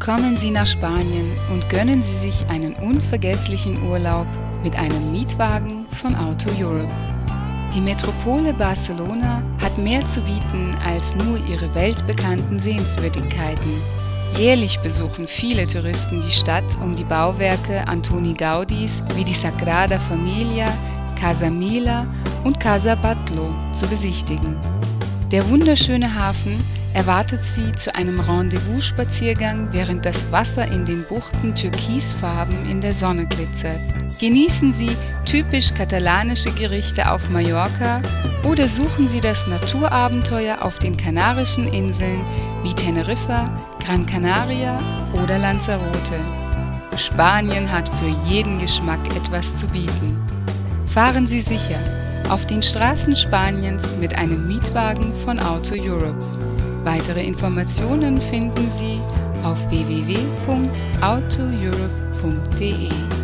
Kommen Sie nach Spanien und gönnen Sie sich einen unvergesslichen Urlaub mit einem Mietwagen von Auto Europe. Die Metropole Barcelona hat mehr zu bieten als nur ihre weltbekannten Sehenswürdigkeiten. Jährlich besuchen viele Touristen die Stadt, um die Bauwerke Antoni Gaudis wie die Sagrada Familia, Casa Mila und Casa Batlló zu besichtigen. Der wunderschöne Hafen erwartet Sie zu einem Rendezvous-Spaziergang, während das Wasser in den Buchten türkisfarben in der Sonne glitzert. Genießen Sie typisch katalanische Gerichte auf Mallorca oder suchen Sie das Naturabenteuer auf den Kanarischen Inseln wie Teneriffa, Gran Canaria oder Lanzarote. Spanien hat für jeden Geschmack etwas zu bieten. Fahren Sie sicher auf den Straßen Spaniens mit einem Mietwagen von Auto Europe. Weitere Informationen finden Sie auf www.autoeurope.de.